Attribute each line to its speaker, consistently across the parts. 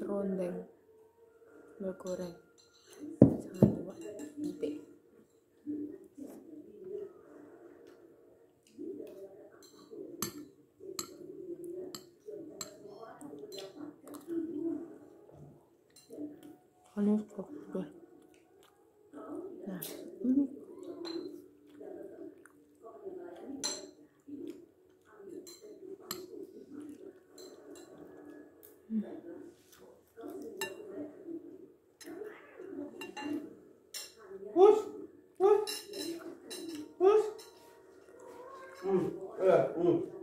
Speaker 1: serundeng telur goreng jangan lupa nanti Olha o fogo. Nah, ini Vur. Vur. Vur.
Speaker 2: Hı. Evet. Hı.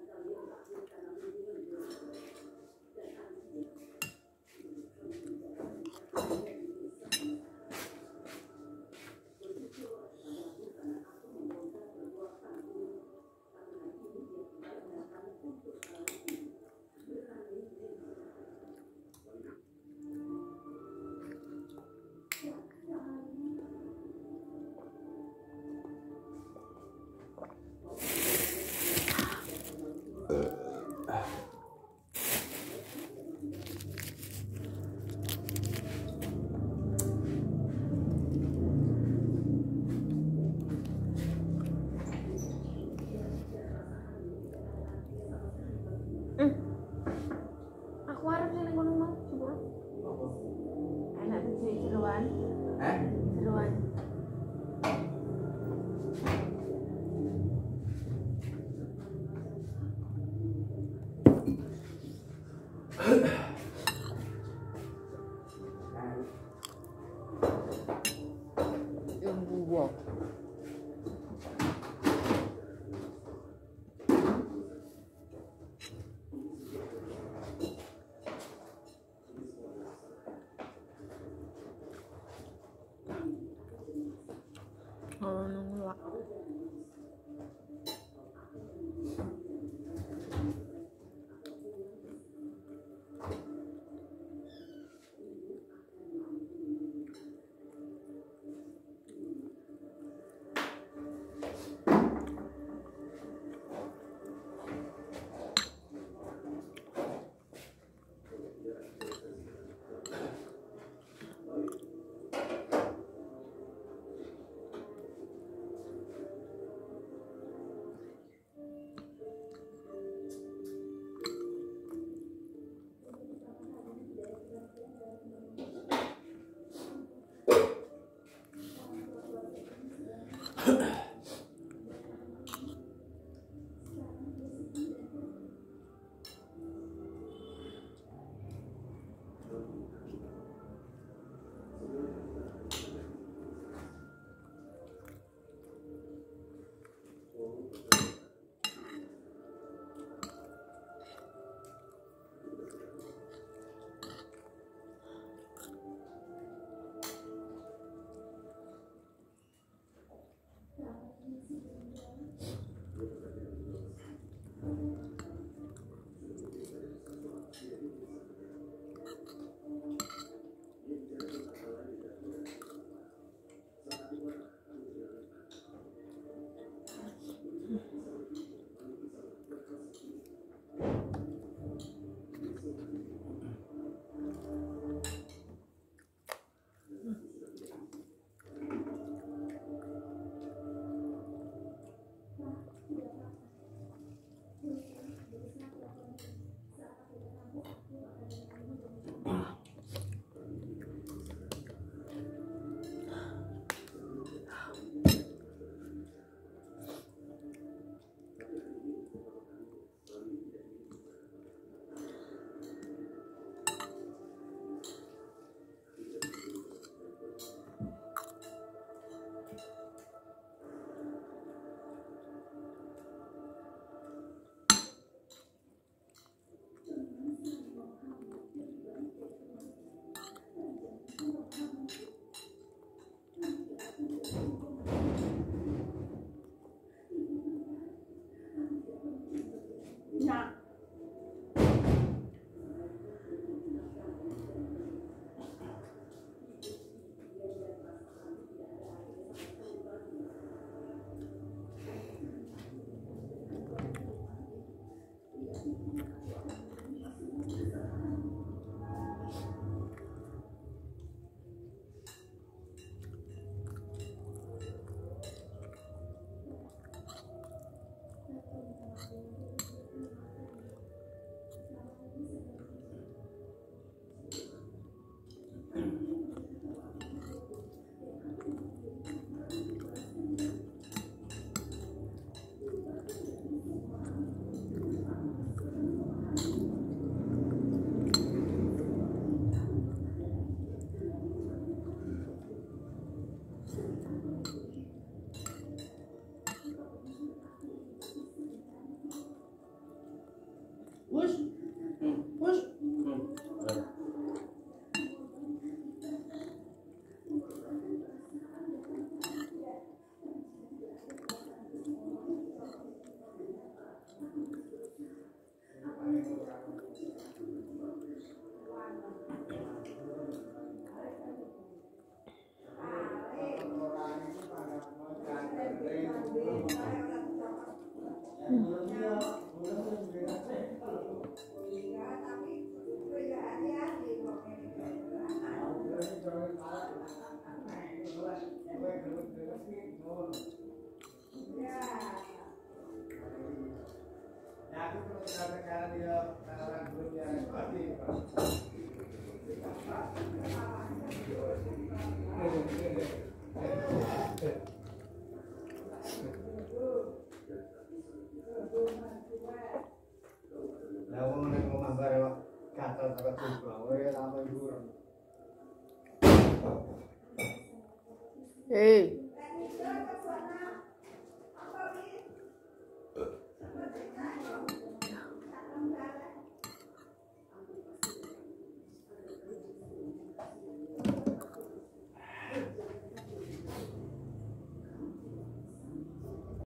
Speaker 2: Eh?
Speaker 3: not Hey.